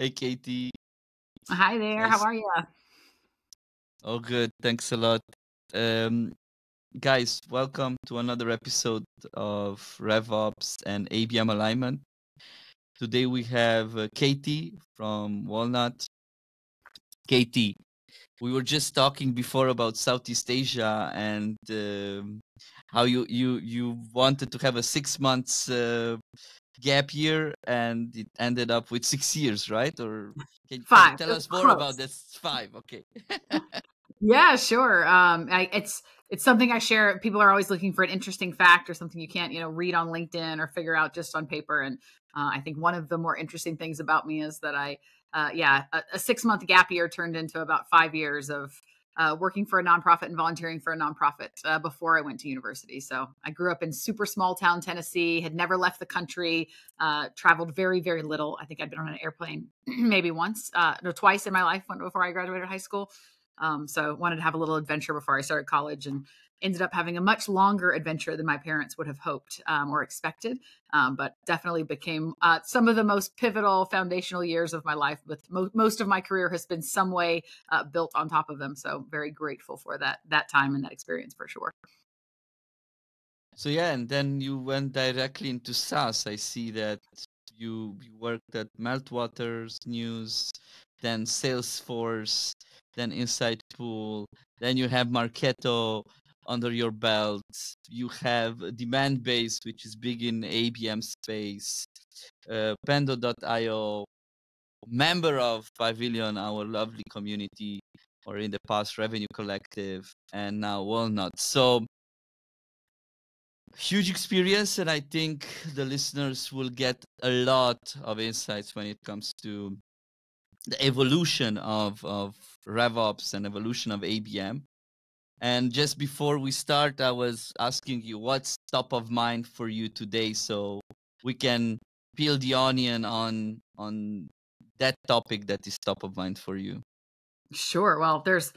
Hey, Catie. Hi there. How are you? All good. Thanks a lot. Um, guys, welcome to another episode of RevOps and ABM Alignment. Today we have uh, Catie from Walnut. Catie, we were just talking before about Southeast Asia and um, how you you you wanted to have a six months uh, gap year and it ended up with six years, right? Or can, can you Five. tell us more close. about this? Five, okay. Yeah, sure. Um, I, it's it's something I share. People are always looking for an interesting fact or something you can't, you know, read on LinkedIn or figure out just on paper. And uh, I think one of the more interesting things about me is that I, uh, yeah, a, a six month gap year turned into about five years of uh, working for a nonprofit and volunteering for a nonprofit uh, before I went to university. So I grew up in super small town Tennessee, had never left the country, uh, traveled very, very little. I think I'd been on an airplane maybe once, uh, no, twice in my life before I graduated high school. Um, so wanted to have a little adventure before I started college and ended up having a much longer adventure than my parents would have hoped um, or expected. Um, but definitely became uh, some of the most pivotal foundational years of my life. With mo- most of my career has been some way uh, built on top of them. So very grateful for that that time and that experience for sure. So yeah, and then you went directly into SaaS. I see that you, you worked at Meltwaters News, then Salesforce, then Insight Pool, then you have Marketo under your belt. You have a Demandbase, which is big in ABM space, uh, Pendo.io, member of Pavilion, our lovely community, or in the past Revenue Collective, and now Walnut. So huge experience and i think the listeners will get a lot of insights when it comes to the evolution of of revops and evolution of abm and just before we start i was asking you what's top of mind for you today so we can peel the onion on on that topic that is top of mind for you Sure. Well, there's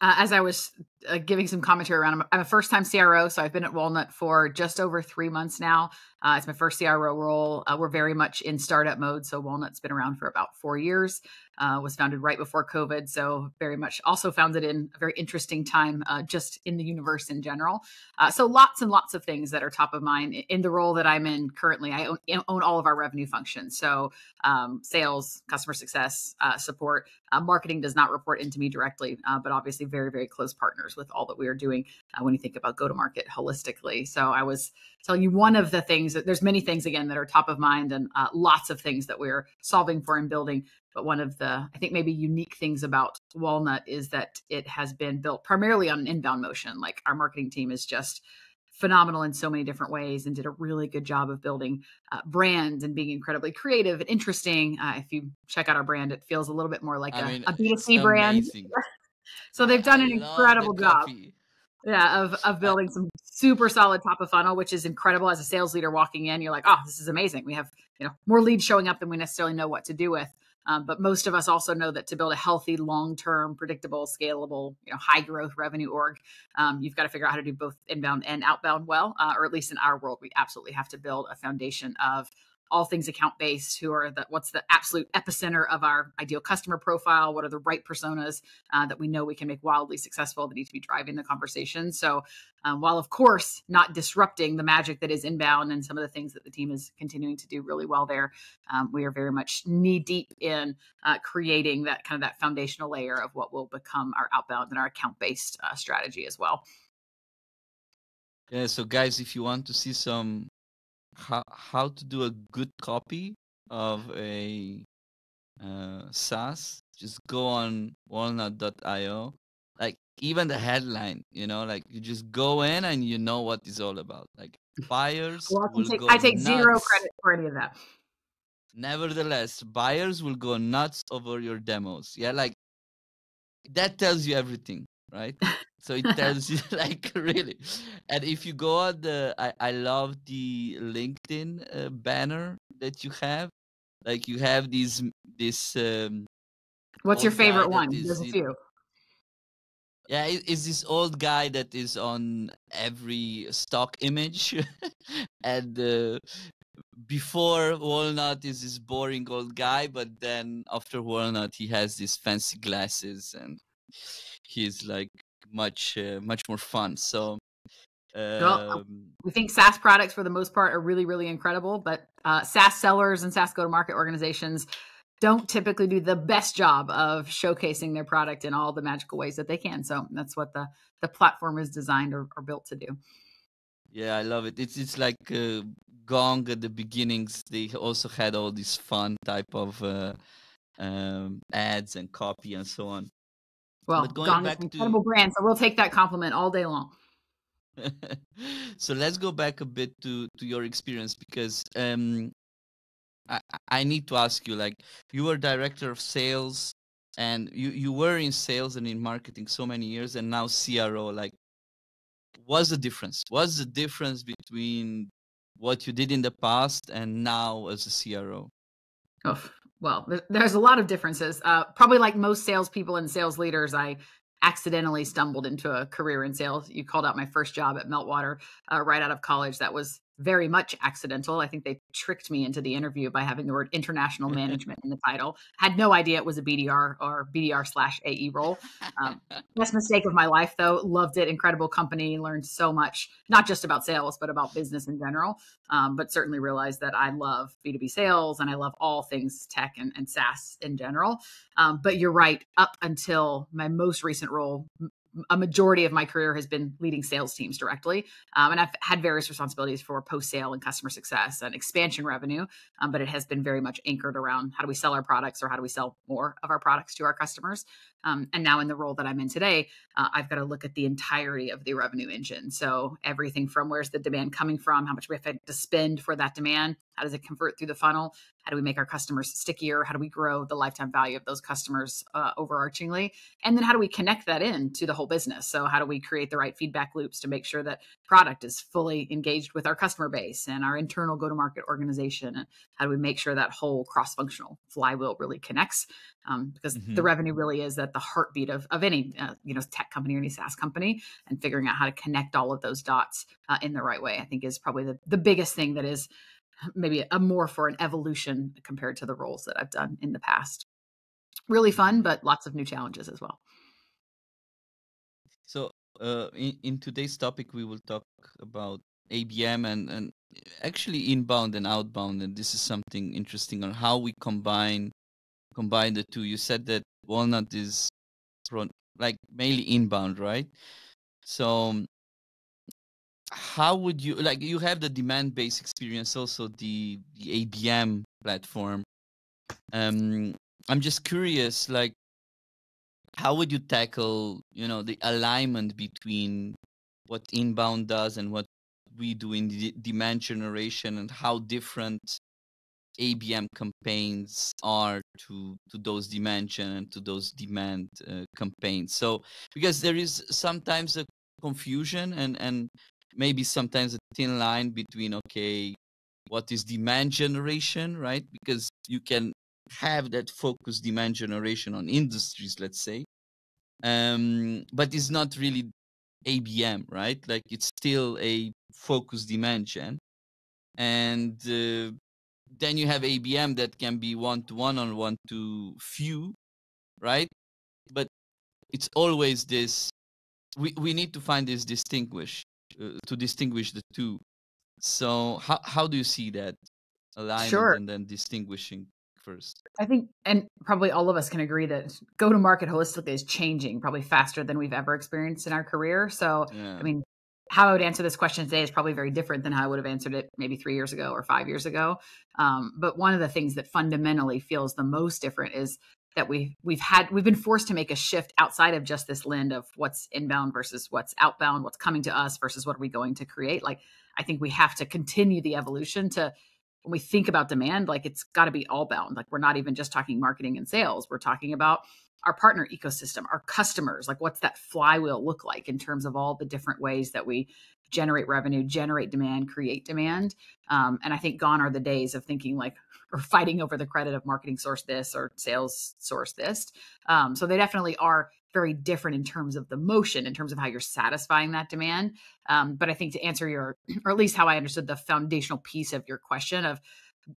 uh, as I was uh, giving some commentary around, I'm, I'm a first time CRO, so I've been at Walnut for just over three months now. Uh, it's my first CRO role. Uh, we're very much in startup mode, so Walnut's been around for about four years. Uh, was founded right before COVID, so very much also founded in a very interesting time, uh, just in the universe in general. Uh, so lots and lots of things that are top of mind in the role that I'm in currently. I own, own all of our revenue functions, so um, sales, customer success, uh, support. Marketing does not report into me directly, but obviously very, very close partners with all that we are doing when you think about go to market holistically. So I was telling you one of the things that there's many things again that are top of mind and uh, lots of things that we're solving for and building. But one of the, I think maybe unique things about Walnut is that it has been built primarily on an inbound motion. Like our marketing team is just phenomenal in so many different ways and did a really good job of building uh, brand and being incredibly creative and interesting. Uh, if you check out our brand, it feels a little bit more like a mean, a B2C brand. So they've done I an incredible job. copy. Yeah, of of building some super solid top of funnel, which is incredible. As a sales leader walking in, you're like, oh, this is amazing. We have you know more leads showing up than we necessarily know what to do with. Um, but most of us also know that to build a healthy, long-term, predictable, scalable, you know, high-growth revenue org, um, you've got to figure out how to do both inbound and outbound well. Uh, or at least in our world, we absolutely have to build a foundation of all things account based who are the what's the absolute epicenter of our ideal customer profile what are the right personas uh, that we know we can make wildly successful that need to be driving the conversation. So um, while of course not disrupting the magic that is inbound and some of the things that the team is continuing to do really well there um, we are very much knee deep in uh, creating that kind of that foundational layer of what will become our outbound and our account based uh, strategy as well. Yeah, so guys, if you want to see some how how to do a good copy of a uh, SaaS, just go on walnut.io. Like even the headline, you know, like you just go in and you know what it's all about. Like buyers well, I, will take, I take zero credit for any of that Nevertheless, buyers will go nuts over your demos. Yeah, like that tells you everything, right? So it tells you like really. And if you go on the, I, I love the LinkedIn uh, banner that you have. Like you have these this um what's your favorite one is there's a few yeah, it, it's this old guy that is on every stock image, and uh, before Walnut is this boring old guy, but then after Walnut he has these fancy glasses and he's like much uh, much more fun. So well, um, we think SaaS products for the most part are really, really incredible, but uh, SaaS sellers and SaaS go to market organizations don't typically do the best job of showcasing their product in all the magical ways that they can. So that's what the the platform is designed or, or built to do. Yeah, I love it. It's it's like uh, Gong at the beginnings. They also had all these fun type of uh, um, ads and copy and so on. Well, Gong is an incredible to... brand, so we'll take that compliment all day long. so let's go back a bit to to your experience because um, I I need to ask you like you were director of sales and you you were in sales and in marketing so many years and now CRO like what's the difference? What's the difference between what you did in the past and now as a CRO oh well there's a lot of differences uh, probably like most salespeople and sales leaders I accidentally stumbled into a career in sales. You called out my first job at Meltwater uh, right out of college. That was very much accidental. I think they tricked me into the interview by having the word international management in the title. Had no idea it was a BDR or BDR slash AE role. Um, best mistake of my life, though. Loved it. Incredible company. Learned so much, not just about sales, but about business in general. Um, but certainly realized that I love B2B sales and I love all things tech and, and SaaS in general. Um, but you're right. Up until my most recent role, a majority of my career has been leading sales teams directly. Um, and I've had various responsibilities for post sale and customer success and expansion revenue. Um, but it has been very much anchored around how do we sell our products or how do we sell more of our products to our customers. Um, and now in the role that I'm in today, uh, I've got to look at the entirety of the revenue engine. So everything from where's the demand coming from, how much we have to spend for that demand, how does it convert through the funnel, how do we make our customers stickier, how do we grow the lifetime value of those customers uh, overarchingly, and then how do we connect that in to the whole business. So how do we create the right feedback loops to make sure that product is fully engaged with our customer base and our internal go-to-market organization, and how do we make sure that whole cross-functional flywheel really connects? Um, because mm-hmm. the revenue really is at the heartbeat of, of any uh, you know tech company or any SaaS company, and figuring out how to connect all of those dots uh, in the right way, I think, is probably the, the biggest thing that is maybe a more for an evolution compared to the roles that I've done in the past. Really fun, mm-hmm. but lots of new challenges as well. So, uh, in, in today's topic, we will talk about ABM and, and actually inbound and outbound, and this is something interesting on how we combine combine the two. You said that Walnut is like mainly inbound, right? So how would you like you have the demand based experience also the the ABM platform. Um I'm just curious like how would you tackle, you know, the alignment between what inbound does and what we do in the demand generation and how different ABM campaigns are to to those dimension and to those demand uh, campaigns. So because there is sometimes a confusion and and maybe sometimes a thin line between okay what is demand generation right? Because you can have that focus demand generation on industries let's say um but it's not really abm right? Like it's still a focus gen. And uh, then you have abm that can be one to one on one to few right? But it's always this we, we need to find this distinguish uh, to distinguish the two. So how how do you see that alignment sure. and then distinguishing first? I think, and probably all of us can agree that go to market holistically is changing probably faster than we've ever experienced in our career. So yeah. I mean, how I would answer this question today is probably very different than how I would have answered it maybe three years ago or five years ago. Um, but one of the things that fundamentally feels the most different is that we we've had we've been forced to make a shift outside of just this lens of what's inbound versus what's outbound, what's coming to us versus what are we going to create. Like I think we have to continue the evolution to when we think about demand, like it's got to be all bound. Like we're not even just talking marketing and sales. We're talking about our partner ecosystem, our customers. Like what's that flywheel look like in terms of all the different ways that we generate revenue, generate demand, create demand. Um, and I think gone are the days of thinking like or fighting over the credit of marketing source this or sales source this. Um, so they definitely are very different in terms of the motion, in terms of how you're satisfying that demand. Um, but I think to answer your, or at least how I understood the foundational piece of your question of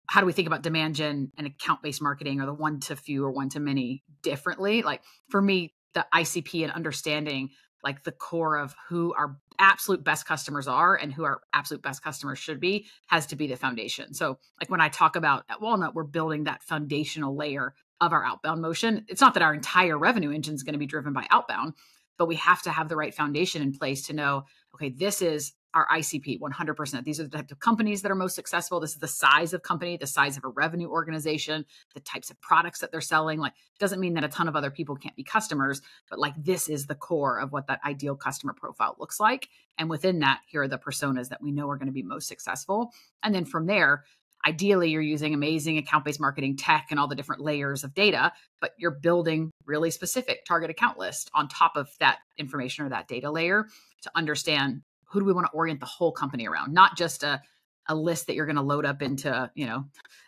how do we think about demand gen and account based marketing or the one to few or one to many differently? Like for me, the ICP and understanding like the core of who our absolute best customers are and who our absolute best customers should be has to be the foundation. So, like when I talk about at Walnut, we're building that foundational layer of our outbound motion. It's not that our entire revenue engine is going to be driven by outbound, but we have to have the right foundation in place to know okay, this is our ICP 100%. These are the types of companies that are most successful. This is the size of company, the size of a revenue organization, the types of products that they're selling. Like, doesn't mean that a ton of other people can't be customers, but like this is the core of what that ideal customer profile looks like. And within that, here are the personas that we know are going to be most successful. And then from there, ideally you're using amazing account-based marketing tech and all the different layers of data but you're building really specific target account list on top of that information or that data layer to understand who do we want to orient the whole company around not just a, a list that you're going to load up into you know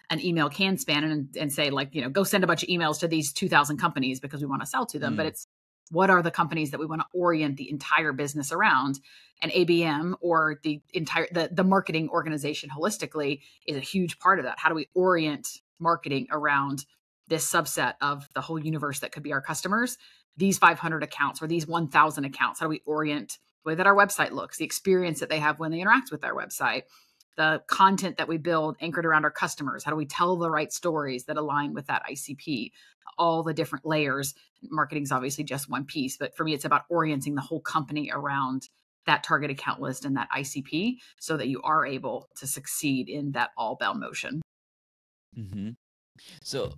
an email can span and, and say like you know go send a bunch of emails to these 2000 companies because we want to sell to them mm. but it's what are the companies that we want to orient the entire business around? And abm or the entire the, the marketing organization holistically is a huge part of that. How do we orient marketing around this subset of the whole universe that could be our customers? These 500 accounts or these 1000 accounts how do we orient the way that our website looks the experience that they have when they interact with our website the content that we build anchored around our customers. How do we tell the right stories that align with that icp all the different layers. Marketing is obviously just one piece but for me it's about orienting the whole company around that target account list and that icp so that you are able to succeed in that all bound motion. Mm-hmm. so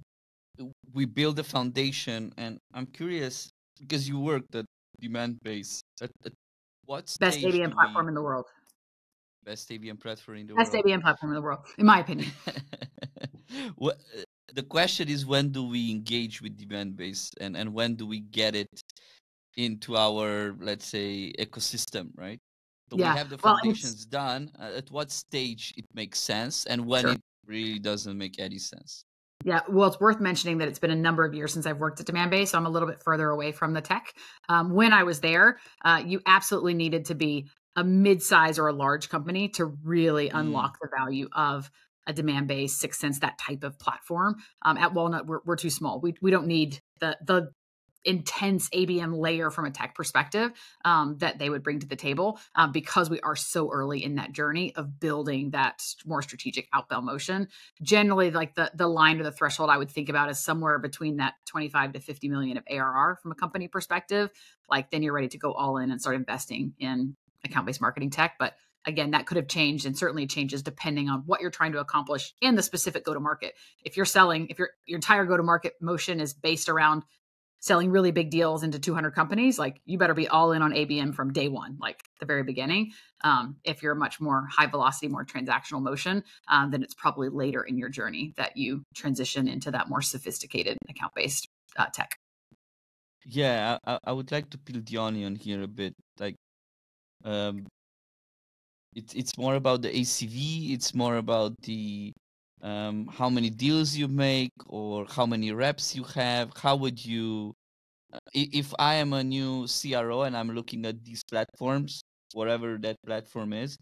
we build the foundation and i'm curious because you worked at Demandbase at, at what best abm platform we... in the world best ABM platform in the best world. Best ABM platform in the world, in my opinion. what, the question is when do we engage with Demandbase and, and when do we get it into our, let's say, ecosystem, right? So yeah. we have the foundations well, done. At what stage it makes sense and when sure. it really doesn't make any sense? Yeah, well, it's worth mentioning that it's been a number of years since I've worked at Demandbase, so I'm a little bit further away from the tech. Um, when I was there, uh, you absolutely needed to be a mid-size or a large company to really mm. unlock the value of a Demandbase 6sense that type of platform. Um, at walnut we're, we're too small. We, we don't need the the intense abm layer from a tech perspective um, that they would bring to the table um, because we are so early in that journey of building that more strategic outbound motion. Generally like the the line or the threshold i would think about is somewhere between that 25 to 50 million of arr from a company perspective. Like then you're ready to go all in and start investing in account based marketing tech. But again, that could have changed and certainly changes depending on what you're trying to accomplish in the specific go to market. If you're selling, if your your entire go to market motion is based around selling really big deals into 200 companies, like you better be all in on ABM from day one, like the very beginning. Um, if you're a much more high velocity, more transactional motion, um, then it's probably later in your journey that you transition into that more sophisticated account based uh, tech. Yeah, I, I would like to peel the onion here a bit. Like, um, it's it's more about the ACV. It's more about the um, how many deals you make or how many reps you have. How would you, uh, if I am a new CRO and I'm looking at these platforms, whatever that platform is,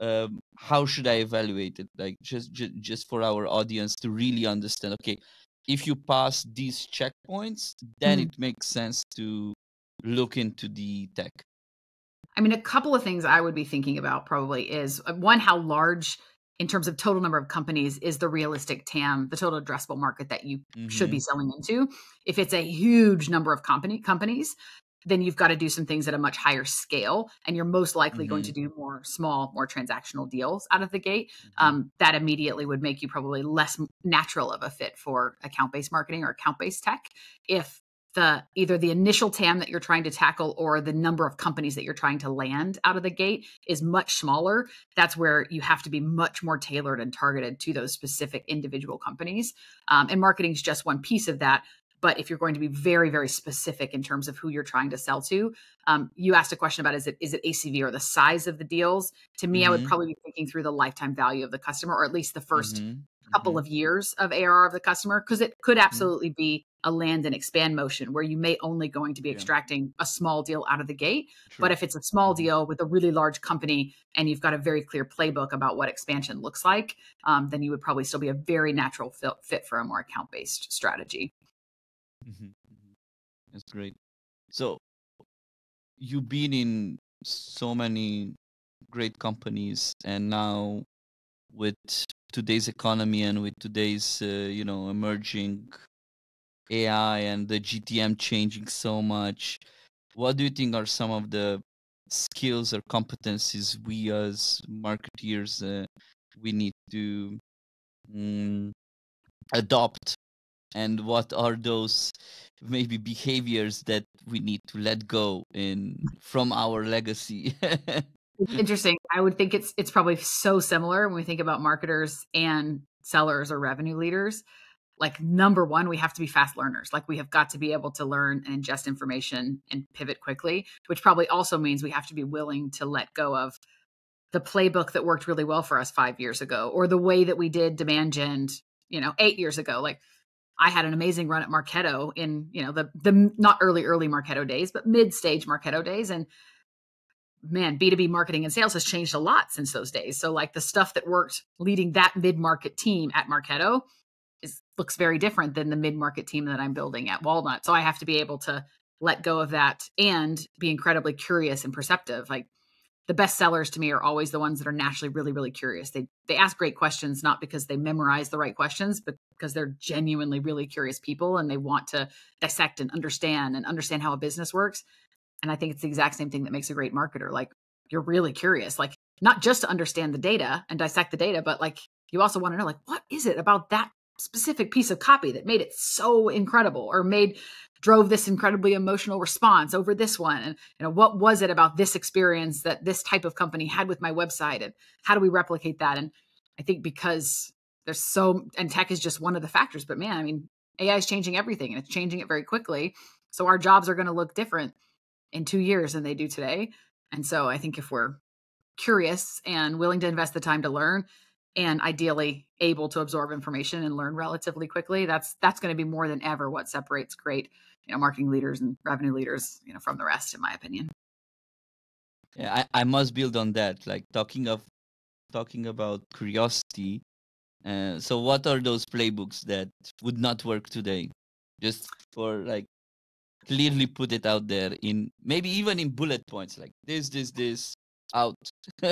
um, how should I evaluate it? Like just, just just for our audience to really understand. Okay, if you pass these checkpoints, then mm-hmm. it makes sense to look into the tech. I mean, a couple of things I would be thinking about probably is uh, one, how large in terms of total number of companies is the realistic TAM, the total addressable market that you mm-hmm. should be mm-hmm. selling into. If it's a huge number of company companies, then you've got to do some things at a much higher scale, and you're most likely mm-hmm. going to mm-hmm. do more small, more transactional deals out of the gate. Mm-hmm. Um, that immediately would make you probably less natural of a fit for account based marketing or account based tech. If the either the initial TAM that you're trying to tackle or the number of companies that you're trying to land out of the gate is much smaller, that's where you have to be much more tailored and targeted to those specific individual companies. Um, and marketing is just one piece of that. But if you're going to be very, very specific in terms of who you're trying to sell to, um, you asked a question about is it is it ACV or the size of the deals? To me, mm-hmm. I would mm-hmm. probably be thinking through the lifetime value of the customer, or at least the 1st mm-hmm couple Mhm. of years of ARR of the customer because it could Mm-hmm. absolutely be a land and expand motion where you may only going to be Yeah. extracting a small deal out of the gate. True. But if it's a small Mhm. deal with a really large company and you've got a very clear playbook about what expansion looks like, um, then you would probably still be a very natural fit, fit for a more account based strategy. Mhm, mhm. That's great. So you've been in so many great companies, and now with today's economy and with today's uh, you know emerging AI and the GTM changing so much, what do you think are some of the skills or competencies we as marketeers uh, we need to mm, adopt? And what are those maybe behaviors that we need to let go in from our legacy interesting. I would think it's it's probably so similar when we think about marketers and sellers or revenue leaders. Like number one, we have to be fast learners. Like we have got to be able to learn and ingest information and pivot quickly, which probably also means we have to be willing to let go of the playbook that worked really well for us five years ago, or the way that we did demand gen, you know, eight years ago. Like I had an amazing run at Marketo in, you know, the the not early early Marketo days, but mid stage Marketo days, and man, B2B marketing and sales has changed a lot since those days. So like the stuff that worked leading that mid-market team at Marketo is looks very different than the mid-market team that I'm building at Walnut. So I have to be able to let go of that and be incredibly curious and perceptive. Like the best sellers to me are always the ones that are naturally really really curious. They they ask great questions not because they memorize the right questions, but because they're genuinely really curious people and they want to dissect and understand and understand how a business works. And I think it's the exact same thing that makes a great marketer. Like you're really curious, like not just to understand the data and dissect the data, but like you also want to know, like, what is it about that specific piece of copy that made it so incredible or made drove this incredibly emotional response over this one and you know what was it about this experience that this type of company had with my website and how do we replicate that and i think because there's so and tech is just one of the factors but man i mean ai is changing everything and it's changing it very quickly so our jobs are going to look different in two years than they do today. And so I think if we're curious and willing to invest the time to learn and ideally able to absorb information and learn relatively quickly, that's that's going to be more than ever what separates great, you know, marketing leaders and revenue leaders, you know, from the rest, in my opinion. yeah I, I must build on that like talking of talking about curiosity uh, so what are those playbooks that would not work today just for like clearly put it out there in maybe even in bullet points like this this this out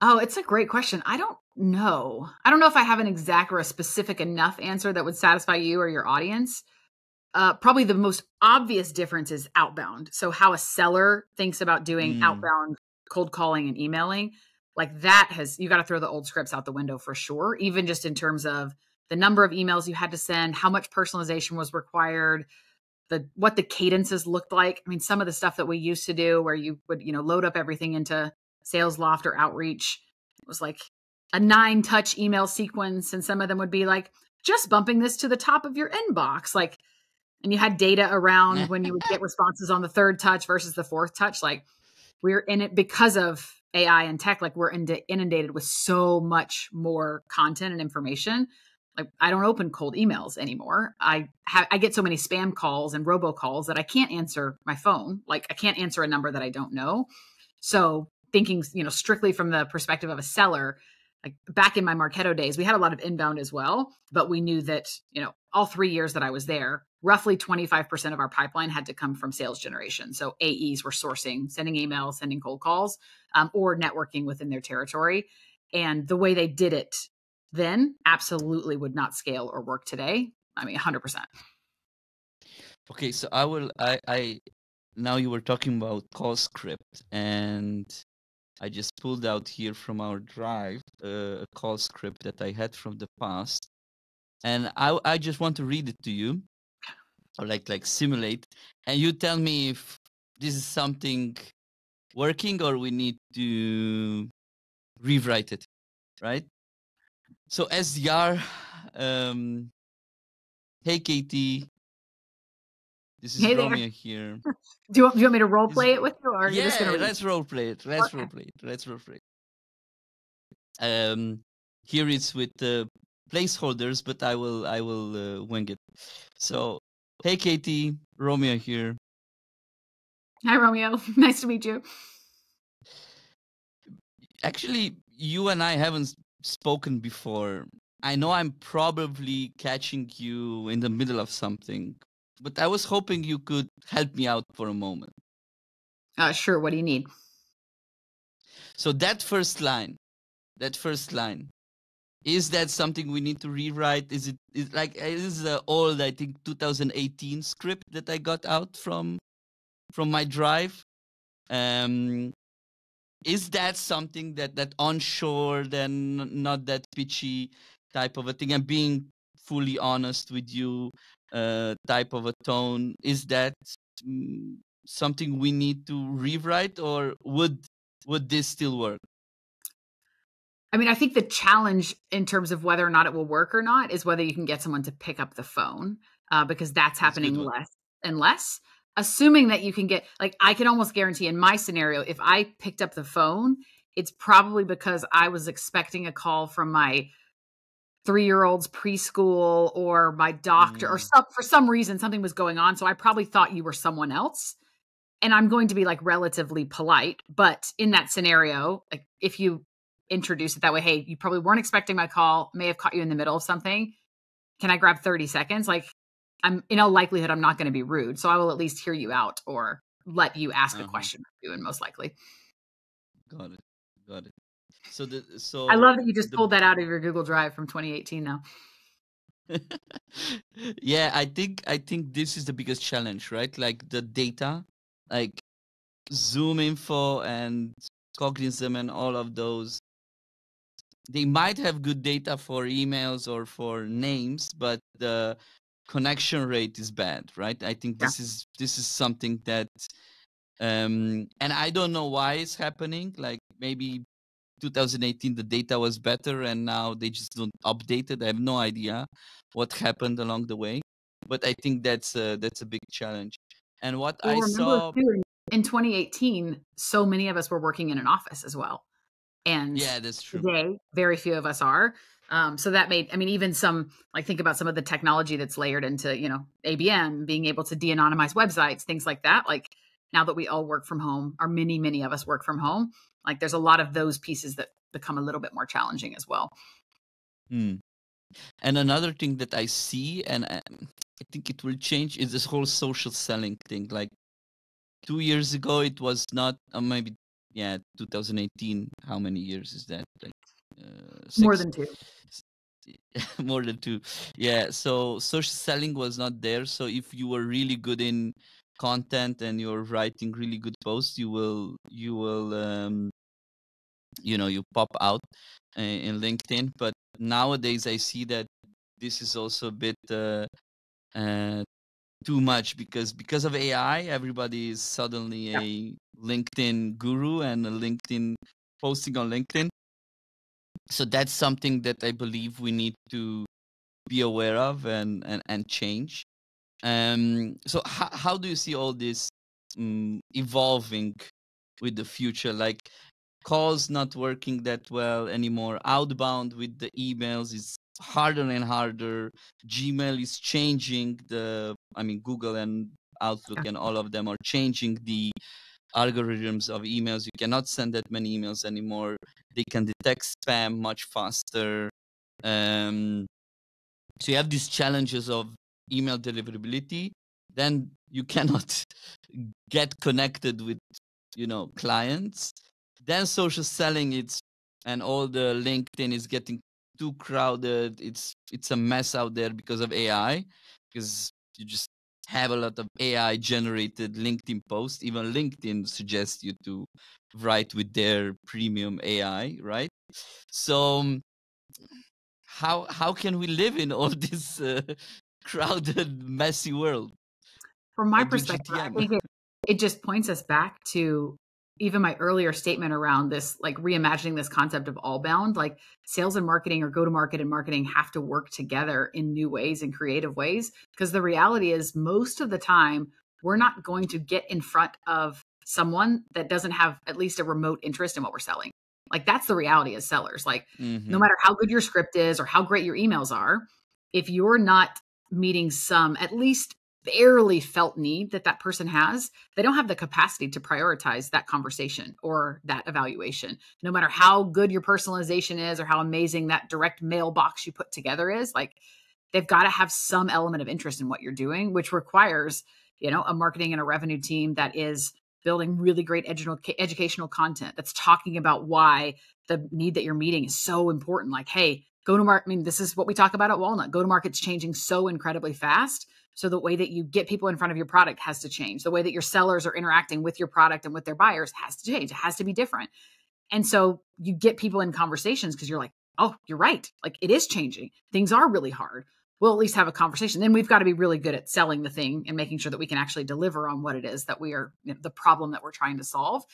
Oh, it's a great question. I don't know. I don't know if I have an exact or a specific enough answer that would satisfy you or your audience. Uh, probably the most obvious difference is outbound. So, how a seller thinks about doing Mm. outbound cold calling and emailing, like that has, you got to throw the old scripts out the window for sure, even just in terms of the number of emails you had to send, how much personalization was required, the what the cadences looked like. I mean, some of the stuff that we used to do where you would, you know, load up everything into Salesloft or outreach it was like a nine touch email sequence and some of them would be like just bumping this to the top of your inbox like and you had data around when you would get responses on the third touch versus the fourth touch like we're in it because of ai and tech like we're inundated with so much more content and information like i don't open cold emails anymore i have i get so many spam calls and robocalls that i can't answer my phone like i can't answer a number that i don't know so thinking, you know, strictly from the perspective of a seller, like back in my Marketo days, we had a lot of inbound as well, but we knew that, you know, all three years that I was there, roughly 25% of our pipeline had to come from sales generation. So AEs were sourcing, sending emails, sending cold calls, um, or networking within their territory. And the way they did it then absolutely would not scale or work today. I mean, 100%. okay so i will i i now you were talking about call script and I just pulled out here from our drive uh, a call script that I had from the past, and I I just want to read it to you, or like like simulate, and you tell me if this is something working or we need to rewrite it, right? So SDR, um, hey Catie, this is Hey there. Romeo here. Do you, want, do you want me to role Is- play it with you, or are you yeah, just going to let's role play it. Let's Okay. role play it. Let's role play it. Um, here it's with the placeholders, but I will I will uh, wing it. So, hey Catie, Romeo here. Hi Romeo, nice to meet you. Actually, you and I haven't spoken before. I know I'm probably catching you in the middle of something, but I was hoping you could help me out for a moment. Uh, sure. What do you need? So that first line, that first line, is that something we need to rewrite? Is it is like uh, is the old I think 2018 script that I got out from from my drive? Um, is that something that that onshore then not that pitchy type of a thing? And being fully honest with you uh, type of a tone is that mm, something we need to rewrite or would would this still work? I mean, I think the challenge in terms of whether or not it will work or not is whether you can get someone to pick up the phone, uh, because that's happening that's less and less. Assuming that you can get, like, I can almost guarantee in my scenario, if I picked up the phone, it's probably because I was expecting a call from my three year old's preschool or my doctor mm. or some, for some reason something was going on. So I probably thought you were someone else. And I'm going to be like relatively polite. But in that scenario, like if you introduce it that way, hey, you probably weren't expecting my call, may have caught you in the middle of something. Can I grab 30 seconds? Like I'm in all likelihood I'm not going to be rude. So I will at least hear you out or let you ask uh-huh. a question you and most likely. Got it. Got it. So the so I love that you just the, pulled that out of your Google Drive from 2018 now. yeah, I think I think this is the biggest challenge, right? Like the data, like ZoomInfo and Cognism and all of those. They might have good data for emails or for names, but the connection rate is bad, right? I think this yeah. is this is something that um and I don't know why it's happening. Like maybe 2018 the data was better and now they just don't update it i have no idea what happened along the way but i think that's a, that's a big challenge and what well, i saw too, in 2018 so many of us were working in an office as well and yeah that's true today very few of us are um, so that made i mean even some like think about some of the technology that's layered into you know abm being able to de-anonymize websites things like that like now that we all work from home or many many of us work from home like there's a lot of those pieces that become a little bit more challenging as well. Hmm. And another thing that I see, and I think it will change, is this whole social selling thing. Like two years ago, it was not, uh, maybe, yeah, 2018. How many years is that? Like uh, more than two. more than two. Yeah. So social selling was not there. So if you were really good in content and you're writing really good posts you will you will um, you know you pop out uh, in linkedin but nowadays i see that this is also a bit uh, uh, too much because because of ai everybody is suddenly yeah. a linkedin guru and a linkedin posting on linkedin so that's something that i believe we need to be aware of and and, and change um, so how how do you see all this um, evolving with the future? Like calls not working that well anymore. Outbound with the emails is harder and harder. Gmail is changing the. I mean, Google and Outlook and all of them are changing the algorithms of emails. You cannot send that many emails anymore. They can detect spam much faster. Um, so you have these challenges of email deliverability, then you cannot get connected with you know clients. Then social selling, it's and all the LinkedIn is getting too crowded. It's it's a mess out there because of AI, because you just have a lot of AI generated LinkedIn posts. Even LinkedIn suggests you to write with their premium AI, right? So um, how how can we live in all this uh, crowded, messy world. From my perspective, I think it, it just points us back to even my earlier statement around this, like reimagining this concept of all bound, like sales and marketing or go to market and marketing have to work together in new ways and creative ways. Because the reality is, most of the time, we're not going to get in front of someone that doesn't have at least a remote interest in what we're selling. Like that's the reality as sellers. Like Mhm. no matter how good your script is or how great your emails are, if you're not meeting some at least barely felt need that that person has, they don't have the capacity to prioritize that conversation or that evaluation. No matter how good your personalization is or how amazing that direct mailbox you put together is, like they've got to have some element of interest in what you're doing, which requires, you know, a marketing and a revenue team that is building really great edu- educational content that's talking about why the need that you're meeting is so important. Like, hey, go to market. I mean, this is what we talk about at Walnut. Go to market's changing so incredibly fast. So the way that you get people in front of your product has to change. The way that your sellers are interacting with your product and with their buyers has to change. It has to be different. And so you get people in conversations because you're like, oh, you're right. Like it is changing. Things are really hard. We'll at least have a conversation. Then we've got to be really good at selling the thing and making sure that we can actually deliver on what it is that we are, you know, the problem that we're trying to solve.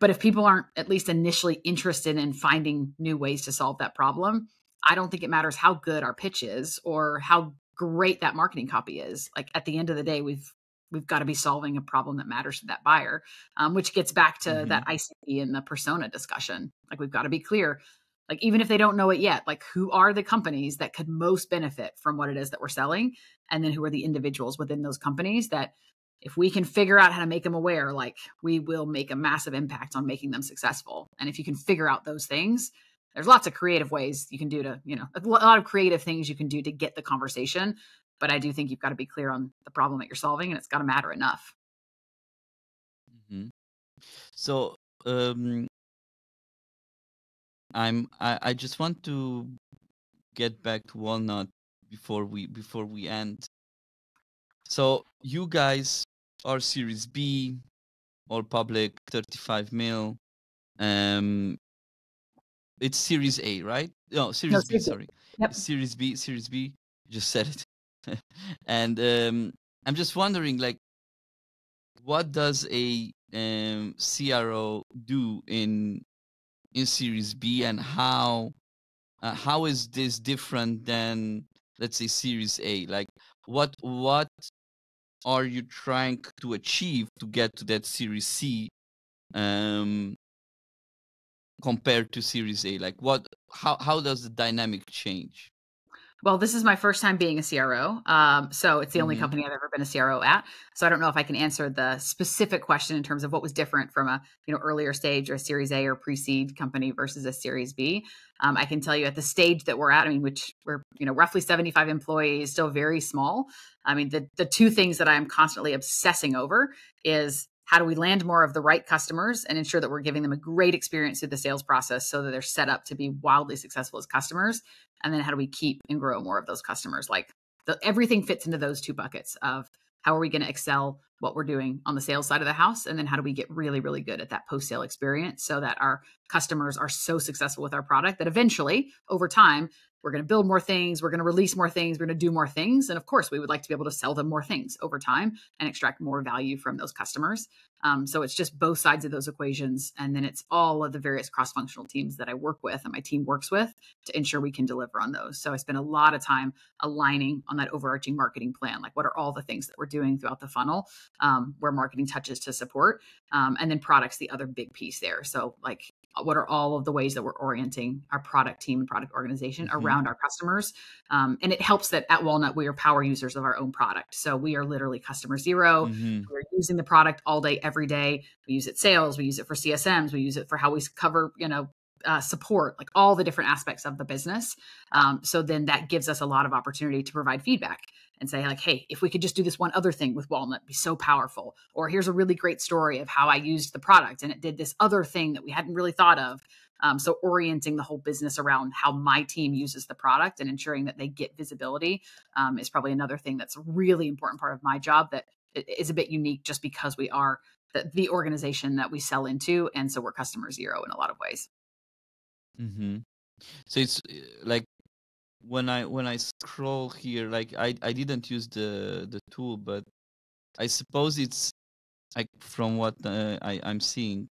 But if people aren't at least initially interested in finding new ways to solve that problem, I don't think it matters how good our pitch is or how great that marketing copy is. Like at the end of the day, we've we've got to be solving a problem that matters to that buyer, um, which gets back to Mhm. that ICP and the persona discussion. Like we've got to be clear. Like even if they don't know it yet, like who are the companies that could most benefit from what it is that we're selling, and then who are the individuals within those companies that if we can figure out how to make them aware, like we will make a massive impact on making them successful. And if you can figure out those things, there's lots of creative ways you can do to, you know, a lot of creative things you can do to get the conversation. But I do think you've got to be clear on the problem that you're solving and it's got to matter enough. Mhm. So um, I'm I, I just want to get back to Walnut before we before we end. So you guys are Series B, all public, 35 mil. Um, it's Series A, right? No, Series B. Series Sorry, Yep. Series B. Series B. You just said it. and um, I'm just wondering, like, what does a um, CRO do in in Series B, and how uh, how is this different than let's say Series A? Like, what what are you trying to achieve to get to that Series C um, compared to Series A? Like, what how how does the dynamic change? Well, this is my first time being a CRO. Um, so it's the only Mhm. company I've ever been a CRO at. So I don't know if I can answer the specific question in terms of what was different from a you know earlier stage or a Series A or pre-seed company versus a Series B. Um, I can tell you at the stage that we're at. I mean, which we're you know roughly 75 employees, still very small. I mean, the the two things that I am constantly obsessing over is how do we land more of the right customers and ensure that we're giving them a great experience through the sales process so that they're set up to be wildly successful as customers? And then how do we keep and grow more of those customers? Like the, everything fits into those two buckets of how are we going to excel what we're doing on the sales side of the house and then how do we get really really good at that post sale experience so that our customers are so successful with our product that eventually over time we're going to build more things we're going to release more things we're going to do more things and of course we would like to be able to sell them more things over time and extract more value from those customers um, so it's just both sides of those equations and then it's all of the various cross-functional teams that i work with and my team works with to ensure we can deliver on those. So i spend a lot of time aligning on that overarching marketing plan like what are all the things that we're doing throughout the funnel um, where marketing touches to support um, and then products the other big piece there. So like what are all of the ways that we're orienting our product team and product organization Mhm. around our customers um, and it helps that at walnut we are power users of our own product. So we are literally customer 0 Mhm. we're using the product all day every day. We use it sales we use it for csms we use it for how we cover you know uh, support like all the different aspects of the business. Um, so then that gives us a lot of opportunity to provide feedback and say like hey if we could just do this one other thing with walnut be so powerful. Or here's a really great story of how i used the product and it did this other thing that we hadn't really thought of. Um, so orienting the whole business around how my team uses the product and ensuring that they get visibility um, is probably another thing that's a really important part of my job that is a bit unique just because we are the, the organization that we sell into and so we're customer zero in a lot of ways. Mm-hmm. So it's uh, like when I when I scroll here, like I I didn't use the the tool, but I suppose it's like from what uh, I I'm seeing,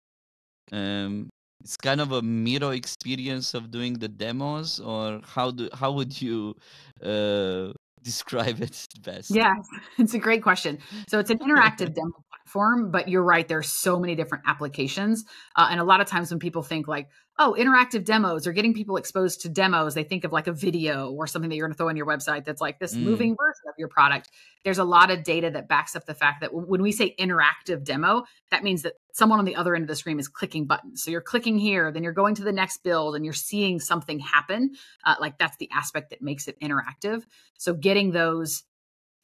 um, it's kind of a mirror experience of doing the demos, or how do how would you uh describe it best? Yeah, it's a great question. So it's an interactive demo platform. But you're right, there's so many different applications. Uh, and a lot of times when people think like, oh, interactive demos or getting people exposed to demos, they think of like a video or something that you're going to throw on your website that's like this mm. moving version of your product. There's a lot of data that backs up the fact that when we say interactive demo, that means that someone on the other end of the screen is clicking buttons. So you're clicking here, then you're going to the next build and you're seeing something happen. Uh, like that's the aspect that makes it interactive. So getting those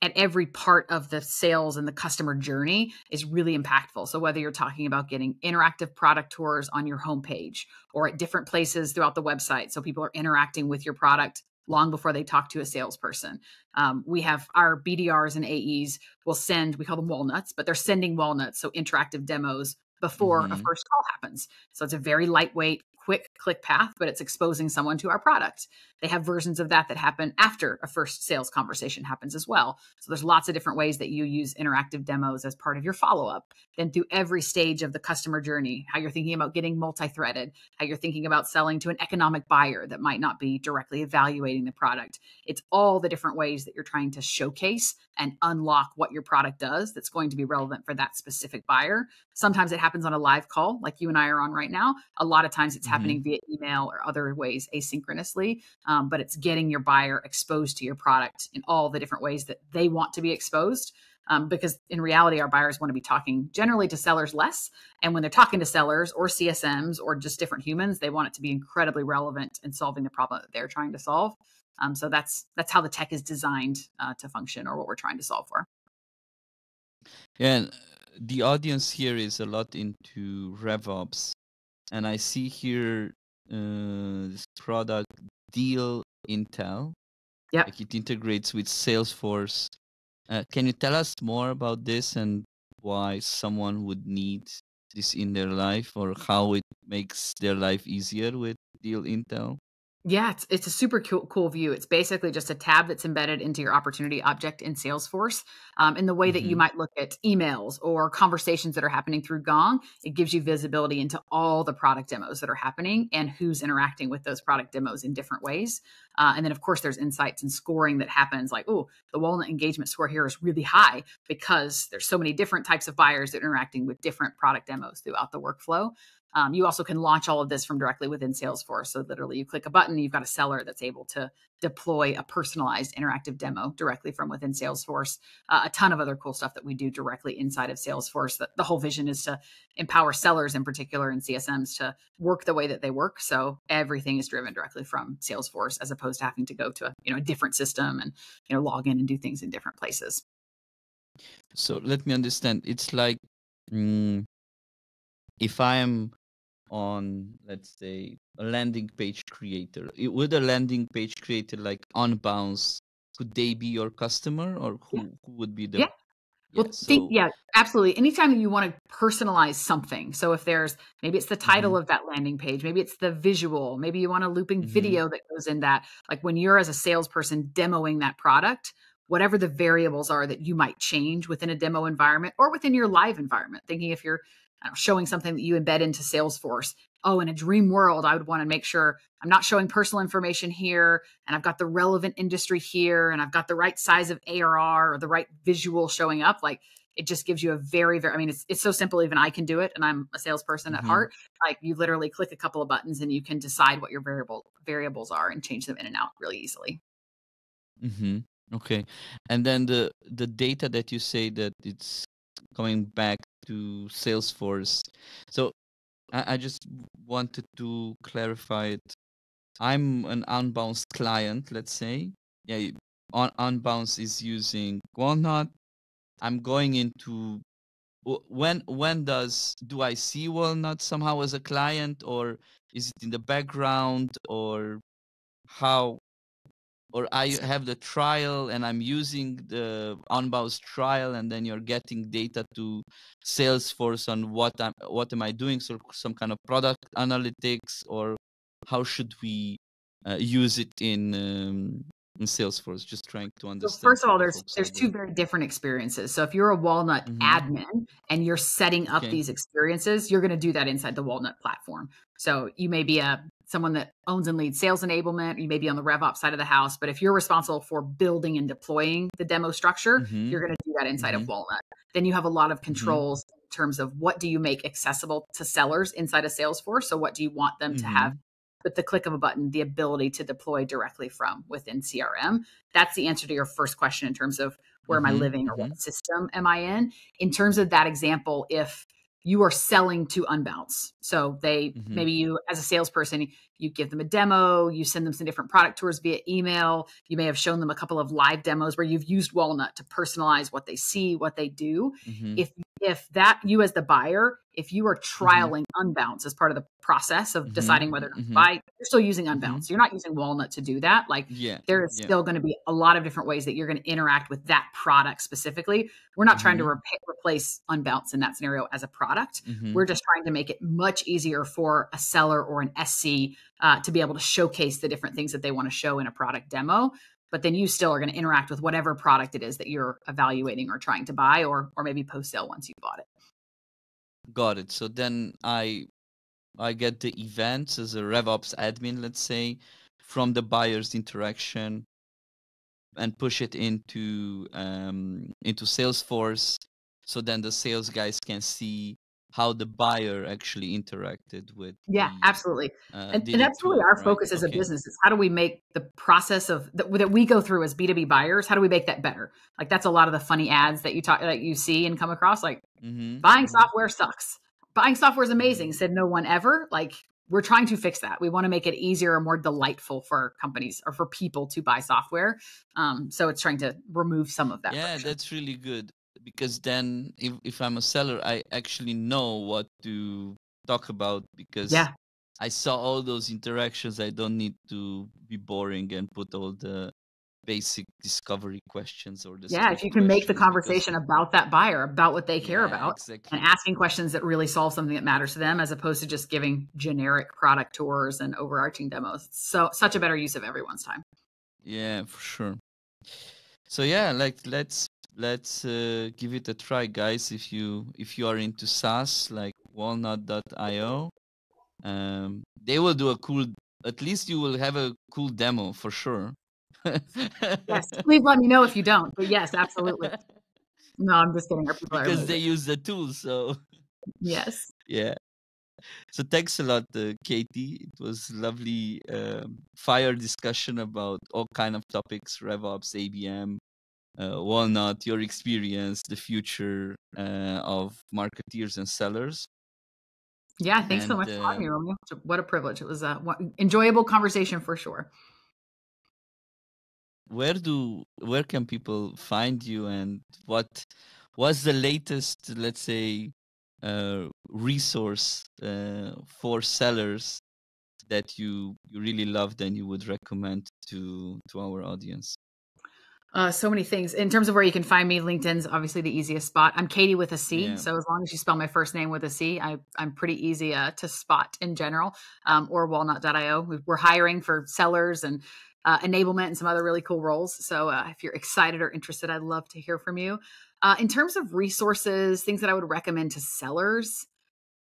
at every part of the sales and the customer journey is really impactful. So whether you're talking about getting interactive product tours on your homepage or at different places throughout the website, so people are interacting with your product long before they talk to a salesperson. Um, we have our BDRs and AEs will send, we call them walnuts, but they're sending walnuts, so interactive demos before mm-hmm. a first call happens. So it's a very lightweight, quick click path, but it's exposing someone to our product. They have versions of that that happen after a first sales conversation happens as well. So there's lots of different ways that you use interactive demos as part of your follow up. Then through every stage of the customer journey, how you're thinking about getting multi threaded, how you're thinking about selling to an economic buyer that might not be directly evaluating the product. It's all the different ways that you're trying to showcase and unlock what your product does that's going to be relevant for that specific buyer. Sometimes it happens on a live call like you and I are on right now. A lot of times it's mm-hmm. happening via email or other ways asynchronously um, but it's getting your buyer exposed to your product in all the different ways that they want to be exposed. Um, because in reality, our buyers want to be talking generally to sellers less. And when they're talking to sellers or CSMs or just different humans, they want it to be incredibly relevant in solving the problem that they're trying to solve. Um, so that's that's how the tech is designed uh, to function, or what we're trying to solve for. Yeah, and the audience here is a lot into RevOps, and I see here uh, this product Deal Intel. Yeah. Like it integrates with Salesforce. Uh, can you tell us more about this and why someone would need this in their life or how it makes their life easier with Deal Intel? Yeah, it's, it's a super cool, cool view. It's basically just a tab that's embedded into your opportunity object in Salesforce. Um, in the way that mm-hmm. you might look at emails or conversations that are happening through Gong, it gives you visibility into all the product demos that are happening and who's interacting with those product demos in different ways. Uh, and then, of course, there's insights and scoring that happens like, oh, the walnut engagement score here is really high because there's so many different types of buyers that are interacting with different product demos throughout the workflow. Um, you also can launch all of this from directly within Salesforce. So literally, you click a button, you've got a seller that's able to deploy a personalized interactive demo directly from within Salesforce. Uh, a ton of other cool stuff that we do directly inside of Salesforce. The, the whole vision is to empower sellers in particular and CSMs to work the way that they work. So everything is driven directly from Salesforce as opposed to having to go to a, you know a different system and you know log in and do things in different places. So let me understand. It's like mm, if I am on let's say a landing page creator it, would a landing page creator like Unbounce could they be your customer or who, yeah. who would be the yeah. Well, so... think, yeah, absolutely. Anytime you want to personalize something, so if there's maybe it's the title mm-hmm. of that landing page, maybe it's the visual, maybe you want a looping mm-hmm. video that goes in that. Like when you're as a salesperson demoing that product, whatever the variables are that you might change within a demo environment or within your live environment. Thinking if you're showing something that you embed into Salesforce. Oh, in a dream world, I would want to make sure I'm not showing personal information here and I've got the relevant industry here and I've got the right size of ARR or the right visual showing up. Like it just gives you a very, very, I mean, it's, it's so simple. Even I can do it. And I'm a salesperson mm-hmm. at heart. Like you literally click a couple of buttons and you can decide what your variable variables are and change them in and out really easily. Mm-hmm. Okay. And then the, the data that you say that it's coming back to Salesforce. So I, I just wanted to clarify it. I'm an Unbounce client, let's say. Yeah, on Unbounce is using Walnut. I'm going into when when does do I see Walnut somehow as a client or is it in the background or how or I have the trial and I'm using the Unbounce trial and then you're getting data to Salesforce on what I'm what am I doing so some kind of product analytics or how should we uh, use it in um, in Salesforce? Just trying to understand. So first of all, there's there's two very different experiences. So if you're a Walnut mm-hmm. admin and you're setting up okay. these experiences, you're going to do that inside the Walnut platform. So you may be a someone that owns and leads sales enablement. You may be on the RevOps side of the house, but if you're responsible for building and deploying the demo structure, Mhm. you're going to do that inside Mhm. of Walnut. Then you have a lot of Mm-hmm. controls in terms of what do you make accessible to sellers inside of Salesforce. So what do you want them to have with the click of a button, the ability to deploy directly from within CRM. That's the answer to your first question in terms of where am I Mhm, living or what system am I in. In terms of that example, if you are selling to unbounce. So they Mhm. maybe you as a salesperson, you give them a demo, you send them some different product tours via email. You may have shown them a couple of live demos where you've used Walnut to personalize what they see, what they do. Mhm. If if that you as the buyer, if you are trialing unbounce as part of the process of Mhm, deciding whether to mhm. buy, you're still using unbounce. You're not using Walnut to do that. Like yeah. there is yeah. still going to be a lot of different ways that you're going to interact with that product specifically. We're not trying to repa replace Unbounce in that scenario as a product. We're just trying to make it much easier for a seller or an SC uh, to be able to showcase the different things that they want to show in a product demo. But then you still are going to interact with whatever product it is that you're evaluating or trying to buy, or or maybe post sale once you bought it. Got it. So then I I get the events as a RevOps admin, let's say, from the buyer's interaction and push it into um, into Salesforce. So then the sales guys can see how the buyer actually interacted with. Yeah, the, absolutely. uh, and, and that's really our right? focus as a business is how do we make the process of that, that we go through as b2b buyers how do we make that better like that's a lot of the funny ads that you talk that you see and come across like Mhm, buying mhm. software sucks buying software is amazing said no one ever like we're trying to fix that we want to make it easier and more delightful for companies or for people to buy software um, so it's trying to remove some of that yeah friction. that's really good because then if, if i'm a seller i actually know what to talk about because yeah. I saw all those interactions. I don't need to be boring and put all the basic discovery questions or the yeah if you can make the questions because- conversation about that buyer about what they care Yeah, about exactly. and asking questions that really solve something that matters to them as opposed to just giving generic product tours and overarching demos. So such a better use of everyone's time. Yeah for sure. So yeah like let's let's uh, give it a try guys if you if you are into saas like walnut.io um they will do a cool at least you will have a cool demo for sure. Yes please let me know if you don't but yes absolutely. No i'm just kidding our people because they use the tool so. Yes. Yeah. So thanks a lot uh, Catie. It was lovely um, fire discussion about all kind of topics revops abm uh, walnut your experience the future uh, of marketeers and sellers. Yeah thanks so And, much for having me uh, romeo. What a privilege. It was a one- enjoyable conversation for sure. Where do where can people find you and what what's the latest let's say uh, resource uh, for sellers that you you really loved and you would recommend to to our audience Uh, so many things in terms of where you can find me. LinkedIn's obviously the easiest spot. I'm Catie with a C, Yeah. so as long as you spell my first name with a C, I, I'm pretty easy uh, to spot in general. Um, or Walnut.io. We- We're hiring for sellers and uh, enablement and some other really cool roles. So uh, if you're excited or interested, I'd love to hear from you. Uh, in terms of resources, things that I would recommend to sellers.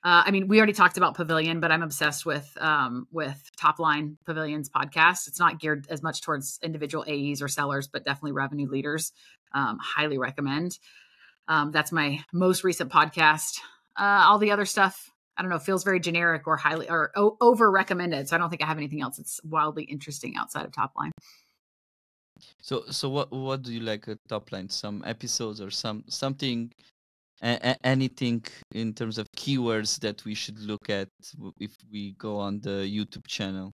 Uh, I mean, we already talked about Pavilion, but I'm obsessed with um, with Topline Pavilion's podcast. It's not geared as much towards individual AEs or sellers, but definitely revenue leaders. Um, highly recommend. Um, that's my most recent podcast. Uh, all the other stuff, I don't know, feels very generic or highly or o- over recommended. So I don't think I have anything else that's wildly interesting outside of Topline. so so what what do you like at Topline some episodes or some something a- anything in terms of keywords that we should look at if we go on the youtube channel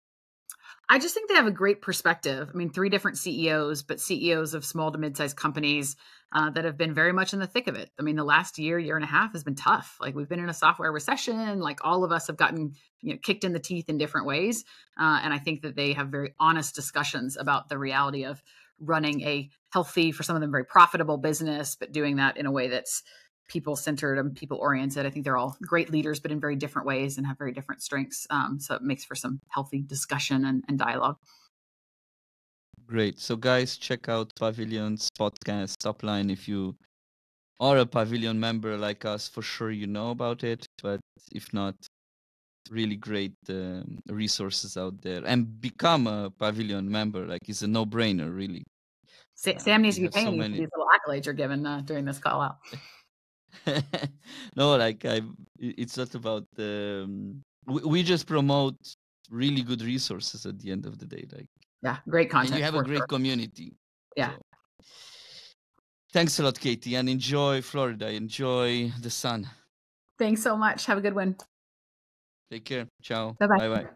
I just think they have a great perspective. I mean, three different CEOs, but CEOs of small to mid-sized companies uh, that have been very much in the thick of it. I mean, the last year, year and a half has been tough. Like we've been in a software recession. Like all of us have gotten you know kicked in the teeth in different ways, uh, and I think that they have very honest discussions about the reality of running a healthy, for some of them, very profitable business, but doing that in a way that's people centered and people oriented. I think they're all great leaders, but in very different ways and have very different strengths. Um, so it makes for some healthy discussion and, and dialogue. Great. So, guys, check out Pavilion's podcast, Topline. If you are a Pavilion member like us, for sure you know about it. But if not, really great um, resources out there and become a pavilion member like it's a no-brainer really sam needs to be paying so many... these little accolades you're given uh, during this call out no like i it's not about um, we, we just promote really good resources at the end of the day like yeah great content and you have a great sure. community yeah. so. thanks a lot Catie and enjoy florida enjoy the sun. Thanks so much. Have a good one. Take care. Ciao. Bye bye bye